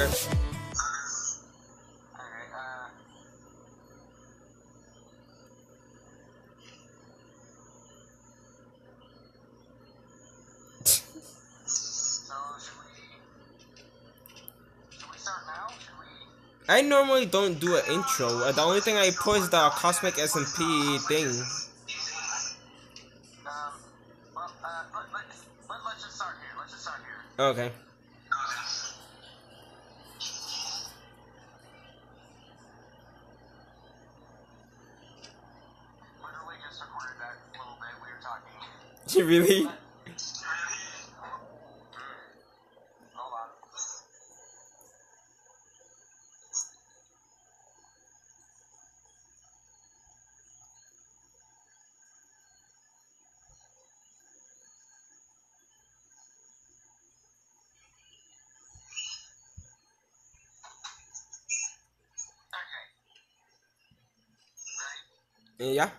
Okay. Uh. So, should we. Should we start now? Should we. I normally don't do an intro. Uh, The only thing I put is the Cosmic SMP thing. Um. Well, uh, let, let, let, let's just start here. Let's just start here. Okay. Literally just recorded that little bit we were talking. Really? Okay. Ready? Yeah.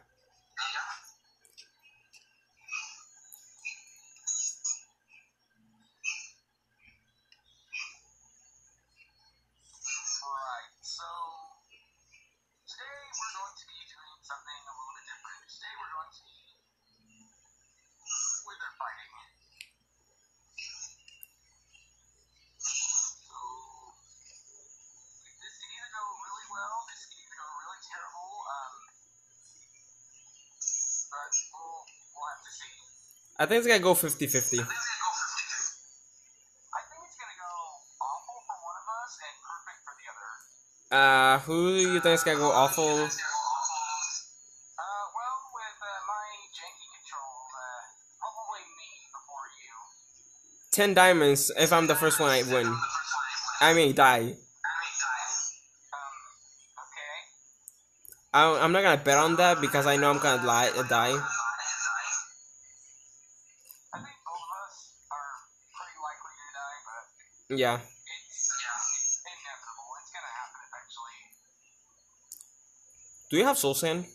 Alright, so today we're going to be doing something a little bit different. Today we're going to be wither fighting. So this can either go really well, this can either go really terrible, um but we'll we'll have to see. I think it's gonna go 50-50. I think it's gonna go awful for one of us and perfect for the other. Uh, who do you think is gonna go awful? Uh, well, with uh, my janky controls, uh, probably me before you. 10 diamonds if I'm the first one I win. I mean, die. Um, okay. I, I'm not gonna bet on that because I know I'm gonna lie, uh, die. I think both of us are pretty likely to die, but Yeah. Do you have soul sand?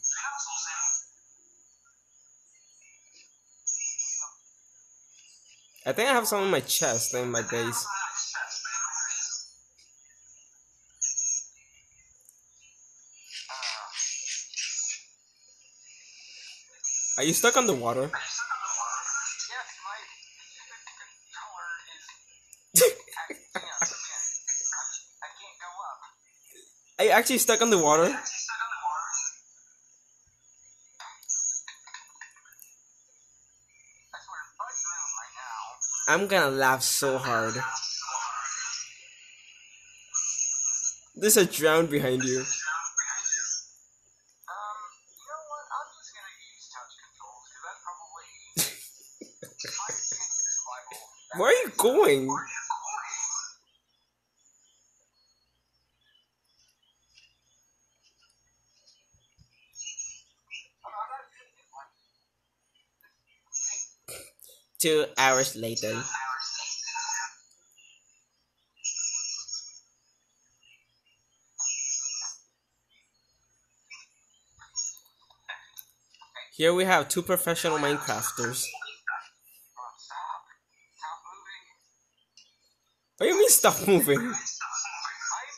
I think I have some in my chest in my base. Are you stuck on the water? Yes, my controller is acting up again. I can't go up. You actually stuck on the water? I'm gonna laugh so hard. There's a drown behind you. Where are you what? I'm just gonna use touch controls because that's probably my chance of survival. Where are you going? Two hours later. Here we have two professional Minecrafters. Stop! Stop moving! What do you mean stop moving? I am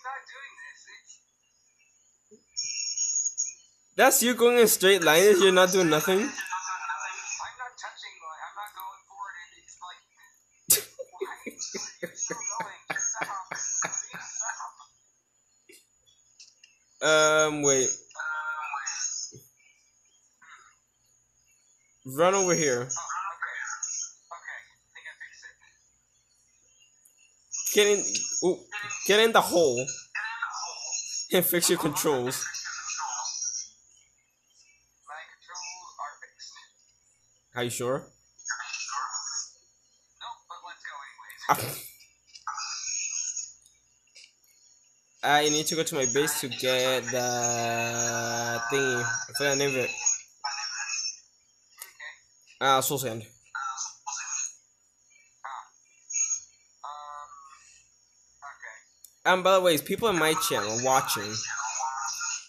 not doing this. It's That's you going in a straight line if you're not doing nothing? I'm not touching. Like I'm not going forward. And it's like, why? You're still going. Stop! Please stop! Um, wait. Run over here. Oh, okay. Okay. I think I fixed it. Get in. Ooh, get in the hole. And fix your controls. Are you sure? I need to go to my base to get the thingy. I forgot the name of it. Ah, soul sand. Um. And by the way, people in my channel watching.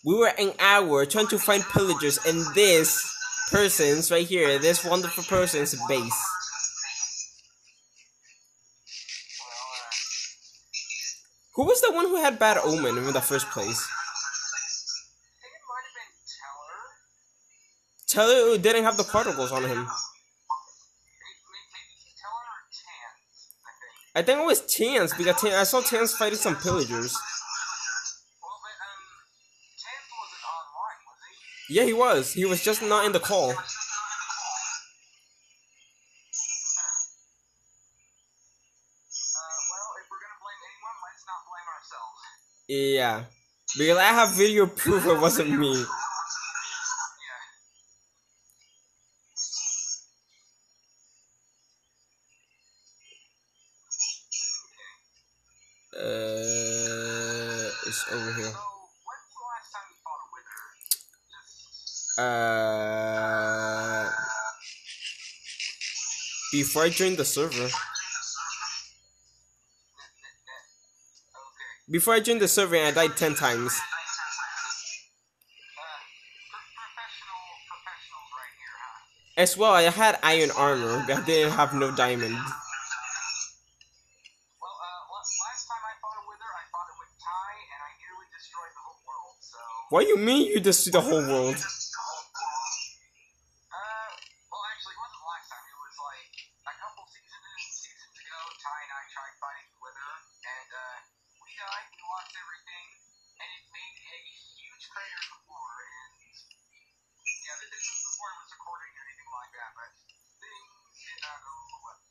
We were an hour trying to find pillagers in this person's right here, this wonderful person's base. Who was the one who had bad omen in the first place? Teller didn't have the particles on him. Maybe, maybe Teller or Chance, I think. It was Chance because Tan- I saw Chance fighting some pillagers. Well, but, um, online, he? Yeah, he was. He was just not in the call. Uh, well, if we're gonna blame anyone, let's not blame ourselves. Yeah. Because I have video proof it wasn't me. Yeah. Uh, it's over here. So, when's the last time you fought a wither? Just, Uh, before I joined the server. Before I joined the server, I died ten times. Pro- professional, professionals right here, huh? As well, I had iron armor, but I didn't have no diamond. Well, la- last time I fought a wither, I fought it with Ty, and I nearly destroyed the whole world, so... What do you mean you see the whole world? Uh, well, actually, it wasn't last time. It was like a couple seasons seasons ago. Ty and I tried fighting the Wither, and uh, we died. We lost everything, and it made a huge crater in the floor. And yeah, this this was before I was recording or anything like that, but things did not go well.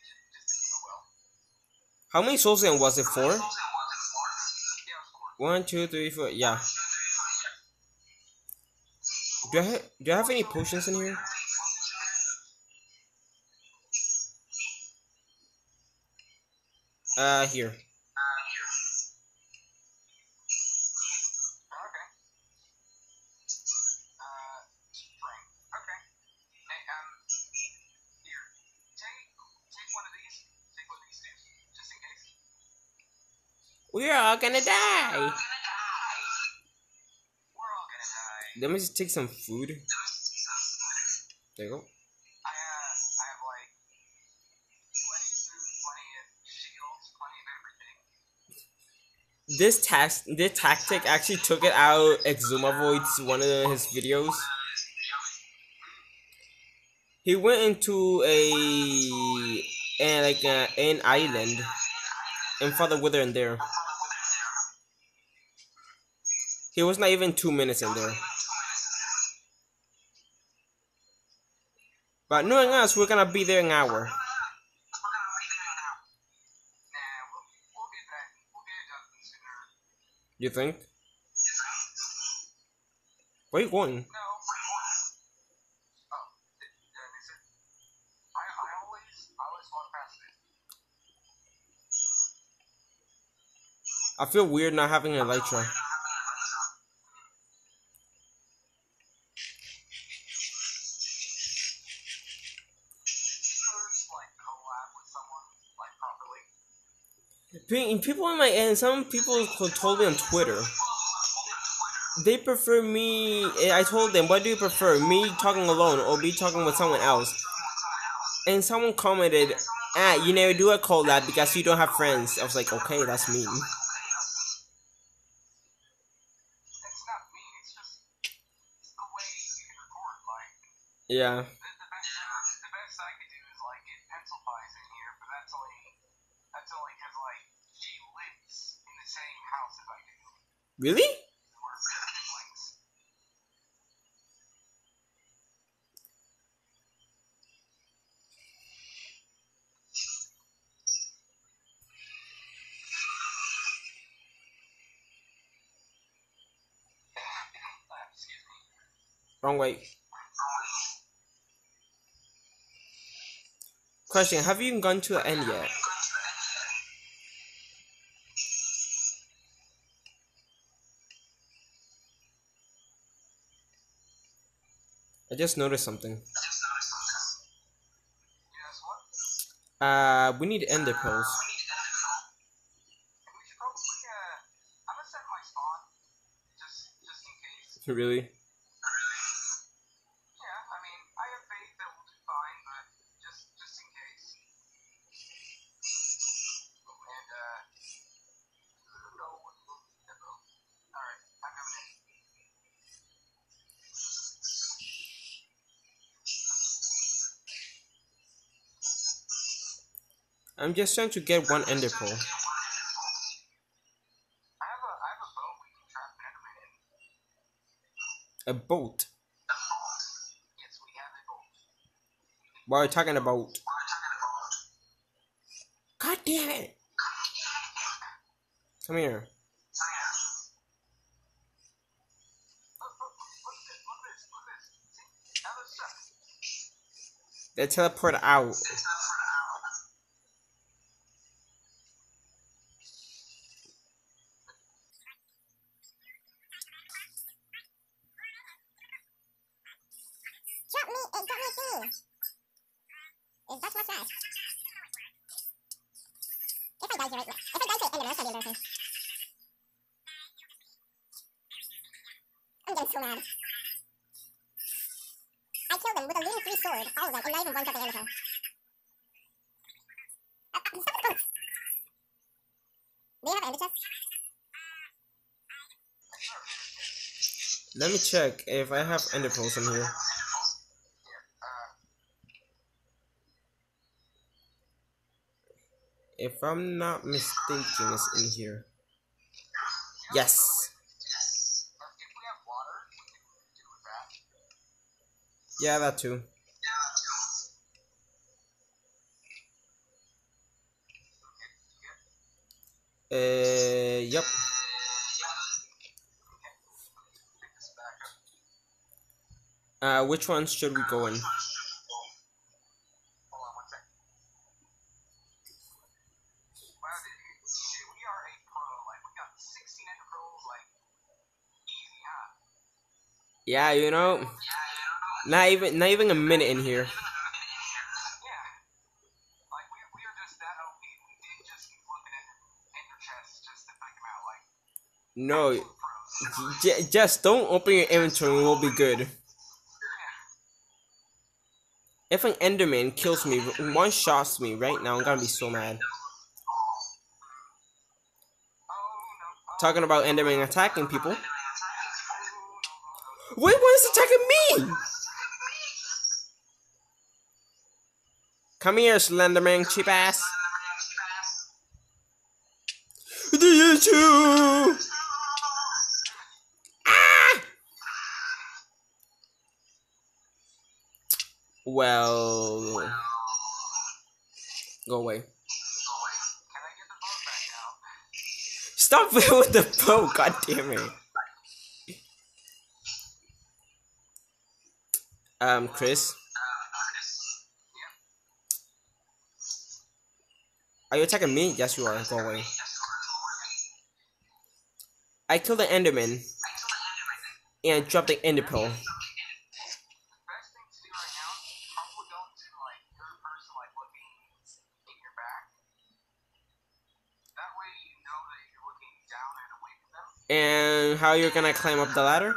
Just, just didn't go well. How many souls then was it for? Yeah, it was four. One, two, three, four. Yeah. Do I ha- do I have any potions in here? Uh, here. Okay. Uh, strength. Okay. Hey, um, here, take take one of these. Take one of these two, just in case. We're all gonna die. We're all gonna die. Let me just take some food. There you go. I I have like plenty of food, shields, plenty of everything. This tax this tactic actually took it out Exumavoid's one of his videos. He went into a and like a, an island and fought the wither in there. He was not even two minutes in there. But knowing us, we're gonna be there an hour. You think? Where you going? I feel weird not having an elytra. First, like, collab with someone, like, properly. Pe- People in my and some people told me on Twitter. They prefer me. I told them, what do you prefer, me talking alone or me talking with someone else? And someone commented, "Ah, you never do a collab because you don't have friends." I was like, "Okay, that's mean." It's not me, it's just, it's the way you can record, like, Yeah. the, the best, the best I could do is, like, get pencil pies in here, but that's only, that's only because, like, she lives in the same house as I do. Really? Wrong way. Question: Have you even gone to the end yet? I just noticed something. Uh, we need ender pearls. We should probably, uh, I'm gonna set my spawn, just, just in case. Really? Yeah, I mean, I have faith that we'll do fine, but just, just in case. And, uh, I'm just trying to get one ender pearl. A boat. Yes, we have a boat. What are you talking about? God damn it! Come here. They look, look at this, look at this, look at this. See? Now let's check. They teleport out. Drop me, uh, drop me a thing. Is that what's that? If I die here right now, if I die to Enderman, that's gonna be embarrassing. I'm getting so mad. I killed them with a looting three sword, all of them, and not even one got the Enderman. Uh, uh, stop the boats! Do you have Ender chest? Let me check if I have ender pearls in here. If I'm not mistaken, it's in here. Yes. Yeah, that too. Uh, yep. Pick this back up. Uh, which ones should we go in? Hold on one second. Wow, dude, dude, we are a pro. Like, we got 16 ender pearls, like, easy, huh? Yeah, you know, not even not even a minute in here. No, j- just don't open your inventory. We'll be good. If an Enderman kills me, one shots me right now, I'm gonna be so mad. Talking about Enderman attacking people. Wait, what is attacking me? Come here, Slenderman, cheap ass. Do you? Ah! Well, go away. Stop with the boat, god damn it. Um, Chris, are you attacking me? Yes, you are. Go away. I killed the Enderman and dropped the Ender Pearl. The best thing to do right now is probably go into, like, third person, like, looking in your back. That way you know that you're looking down and away from them. And how you're gonna climb up the ladder?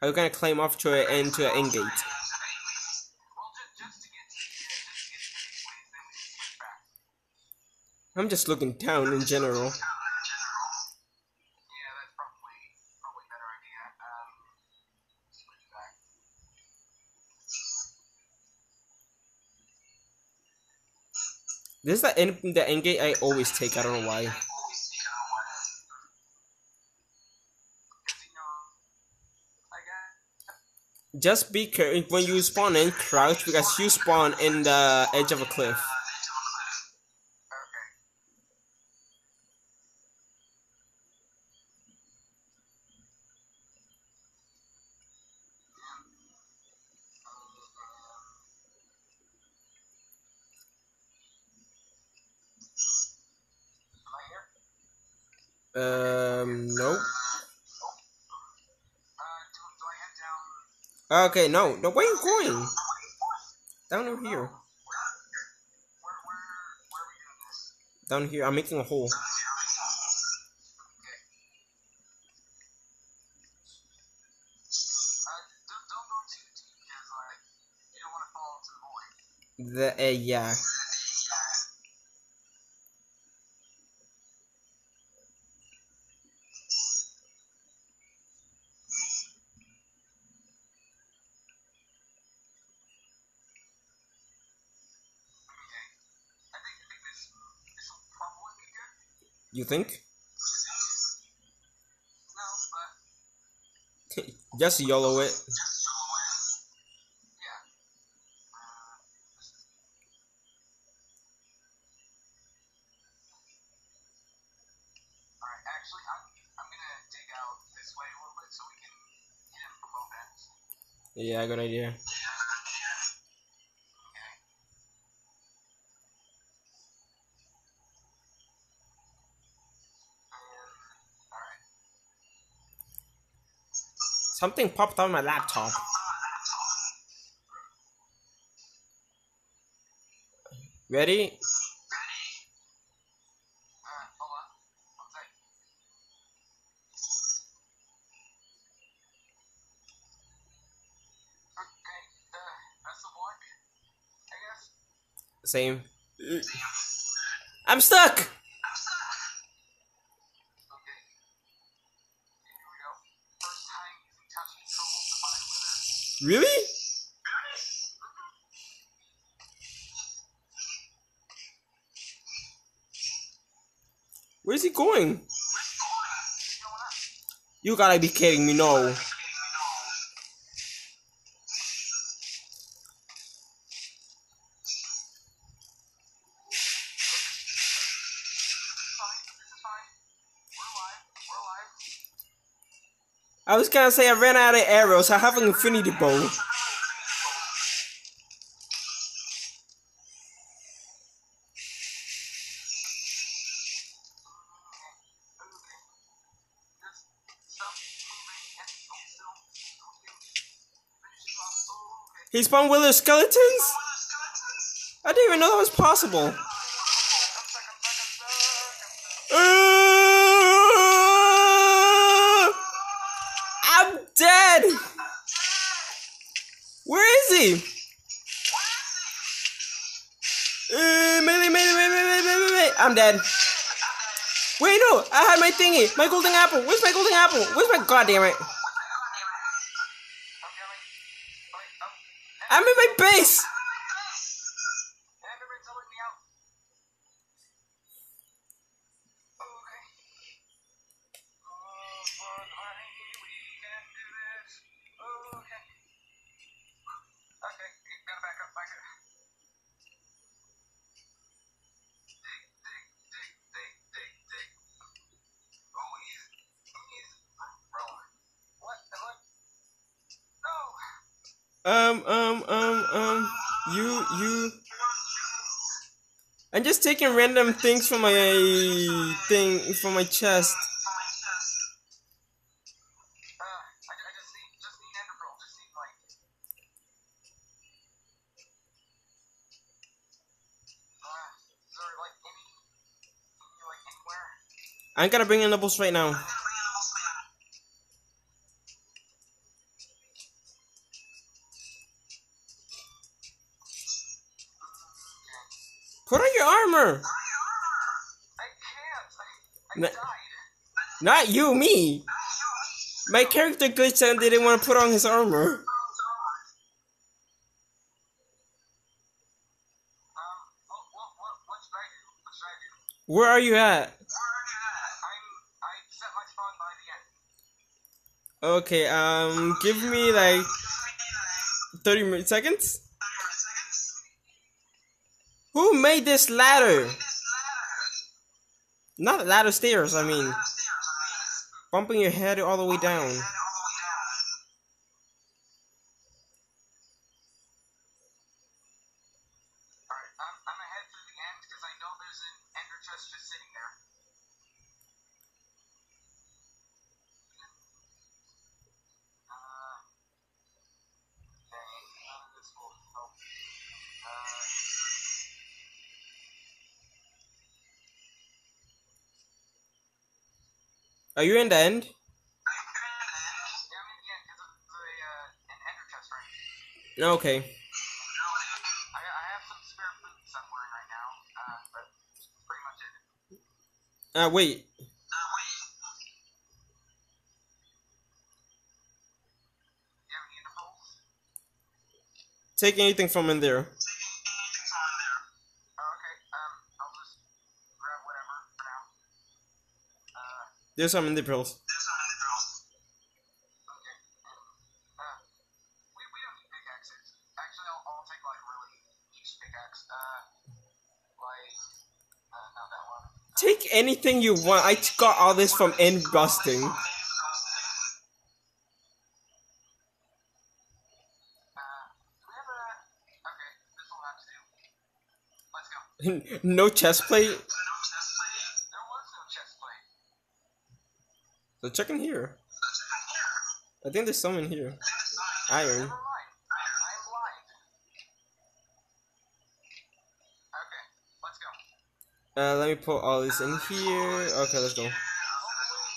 How you gonna climb up to it an gate? Just to can switch back. I'm just looking down in general. This is the end the end gate I always take. I don't know why. Because, you know, I guess, Just be careful when you spawn in. Crouch because you spawn in the edge of a cliff. okay. Am I here? Um, nope. Uh, do, do I head down? Okay, no, no. Where are you going? Down over here. Down here. I'm making a hole. Okay. Uh, don't, don't go too deep because, like, you don't want to fall into the void. The uh, yeah. You think? No, but Just YOLO it. yeah. good Alright, actually, I'm, I'm gonna dig out this way a little bit so we can hit him from both ends. Yeah, good idea. Okay. Alright. Something popped on my laptop. Ready? Same. I'm on. Really? Where's he going? You gotta be kidding me, no. Fine, this is fine. We're alive. We're alive. I was gonna say I ran out of arrows. I have an infinity bow. He spawned wither skeletons? I didn't even know that was possible. He? Uh, melee, melee, melee. I'm dead. Wait, no, I had my thingy, my golden apple. Where's my golden apple? Where's my goddamn it? Wait, I'm in my base. Everyone's letting me out. Okay. Oh, for the money, we can do this. Okay. Okay, you gotta back up, back up. Dig, dig, dig, dig, dig, dig. Oh, he's, he's rolling. What? What? No! Um, um, um, um, you, you. I'm just taking random things from my thing, from my chest. I'm gonna bring in the boss right now. Armor. I can't. I, I died. Not you, me. My character glitched and didn't want to put on his armor. Um, I do? Where are you at? I'm, I set my spawn by the end. Okay, um, give me like 30 seconds? Who made this ladder? Not ladder stairs, I mean. Bumping your head all the way down. Alright, I'm, I'm gonna head through the end because I know there's an ender chest just sitting there. Uh, okay, none of this will help. Uh, Are you in the end? yeah, uh, I'm in the end because of the, like, some not that one. Take anything you want. I got all this from end busting. no do we So check in here. I think there's some in here. Iron. I am let's. Uh, let me put all this in here. Okay, let's go. Hopefully,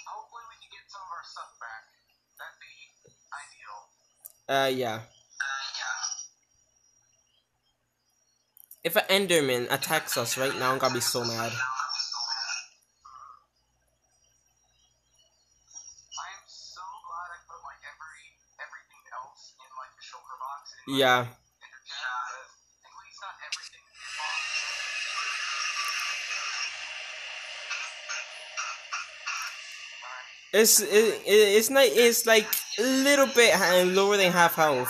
hopefully we can get some of our stuff back. That'd be ideal. Uh, yeah. If an Enderman attacks us right now, I'm gonna be so mad. I am so glad I put like every everything else in like the shulker box. And, like, Yeah. interject, because at least not everything is box. Alright. It's it, it, it's not it's like a little bit lower than half health.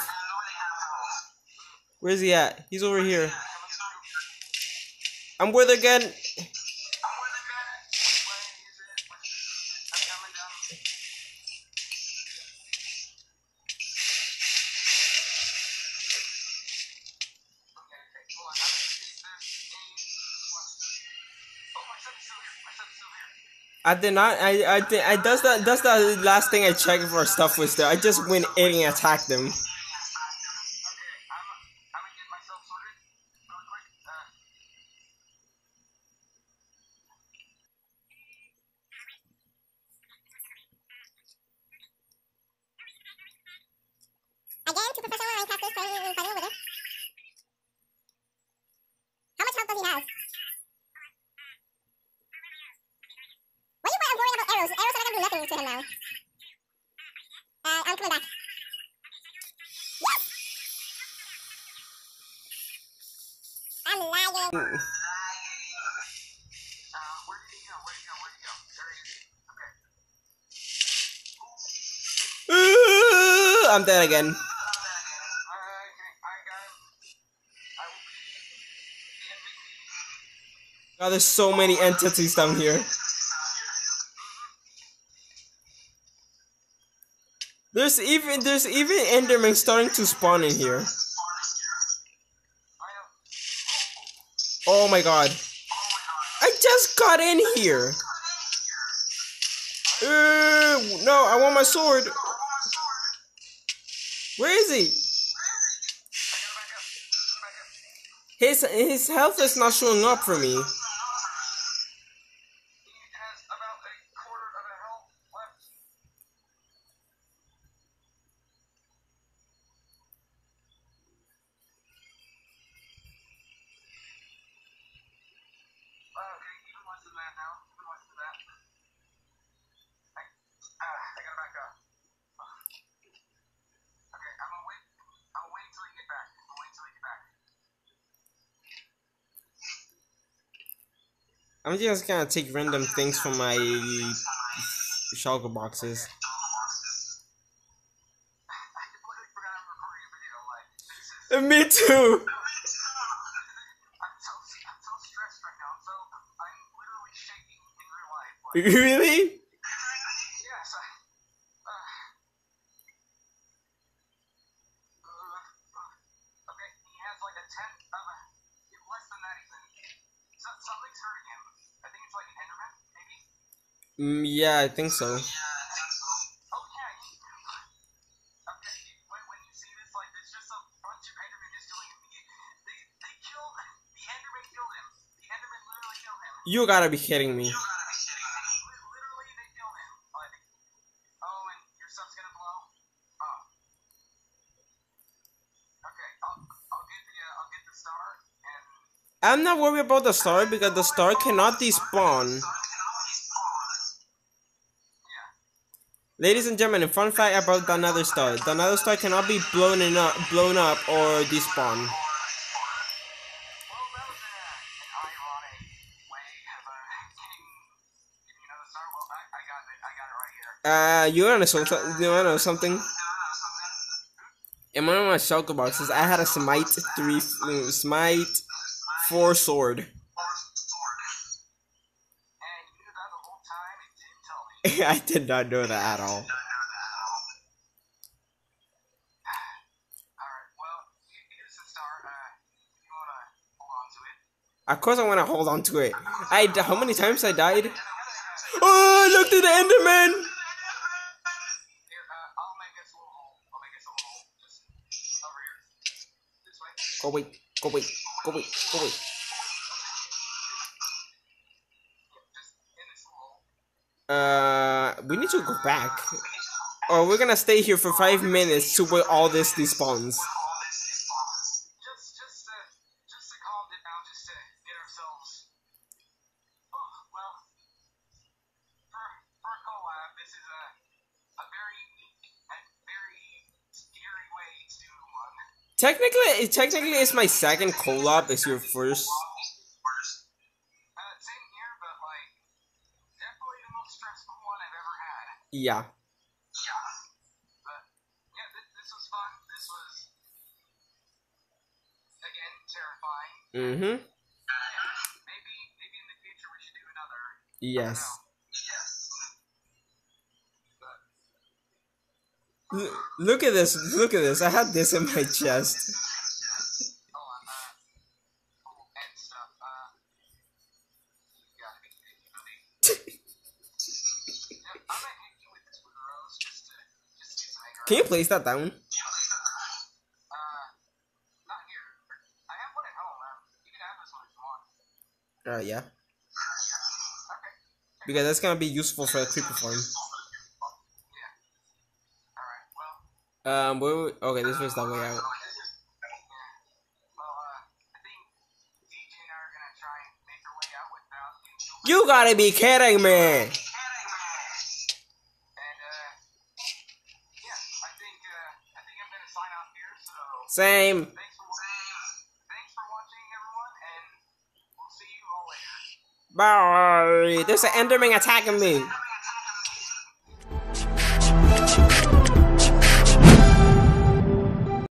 Where's he at? He's over here. I'm with again. I'm with it, man. Where is it? I'm coming down. Okay, okay, hold on. I'm gonna see if there's any- Oh, my son's still here. My son's still here. I did not. I I did. I that's the that's the last thing I checked if our stuff was there. I just went in and attacked them. Okay, I'm, I'm gonna get myself sorted real quick. Uh, Again, two professional Minecrafters playing and fighting over there. How much health does he have? Why are you worrying about arrows? Arrows are not gonna do nothing to him now. Uh, I'm coming back. Yes! I'm lagging. uh, where did he go? Where did he go? Where did he go? There he is. Okay. Uh, I'm dead again. Uh, okay, I got him. I will be the MVP. God, there's so many entities down here. There's even there's even Endermen starting to spawn in here. I know. Oh my god. I just got in here. Uh, no, I want my sword. Where is he? His his health is not showing up for me. He has about a quarter of a health left. Oh, okay, even less than that now. Even less than that. I, uh, I gotta back up. Okay, I'm gonna wait. I'm gonna wait until you get back. I'm gonna wait until you get back. I'm just gonna take random things from my shulker boxes. Me too! Forgot I'm recording a video. Like, this is. Uh, Me too. I'm so I'm so stressed right now. I'm so I'm literally shaking in real life. Like, Really? yes, I. Uh, uh, okay, he has like a tenth of a less than that even. So, something's hurting him. I think it's like an Enderman, maybe. Mm, yeah, I think so. Oh yeah. He, okay. When, when you see this, like, there's just a bunch of Endermen just killing him. He, they they killed the Enderman. Killed him. The Enderman literally killed him. You gotta be kidding me. Literally, they killed him. Like, oh, and your stuff's gonna blow. Oh. Okay, Mm, I'll, I think so. the I'll get the star and I'm not worried about the star because the star cannot despawn. Ladies and gentlemen, fun fact about the nether star. The nether star cannot be blown up, blown up or despawn. Uh, you wanna know, you wanna know something? In one of my shulker boxes, I had a smite three, smite four sword. And you knew that the whole time and didn't tell me. I did not know that at all. Alright, well, he- here's the start. Uh, you wanna hold on to it? Of course, I want to hold on to it. I how many times I died? Oh, look at the Enderman! Here, uh, I'll make us a little hole. I'll make us a little hole. Just over here. This way. Go wait, go wait, go wait, go wait. Just in this little hole. Uh, we need to go back. Or we're gonna stay here for five minutes to where all this despawns. Technically, technically, it's my second collab. It's your first. Uh, same here, but like definitely the most stressful one I've ever had. Yeah. But yeah, th- this was fun. This was again terrifying. Mm-hmm. Maybe maybe in the future we should do another. Yes. Yes. But L- look at this. Look at this. I had this in my chest. hold on, uh, oh, and stuff. Uh, you gotta be kidding me. yeah, I'm gonna hit you with this with rose just to just to get some anger. Can you place that down? Uh, not here. I have one at home. You can have this one if you want. Uh, yeah. Because that's gonna be useful for the creeper farm. Yeah. Alright, well. Um, where we- okay, this was the way out. Uh, I think DJ and I are gonna try and make our way out without getting killed. You gotta be kidding me! And, uh, yeah, I think, uh, I think I'm gonna sign off here, so Same. thanks for thanks for watching, everyone, and we'll see you all later. Bye. There's an Enderman attacking me.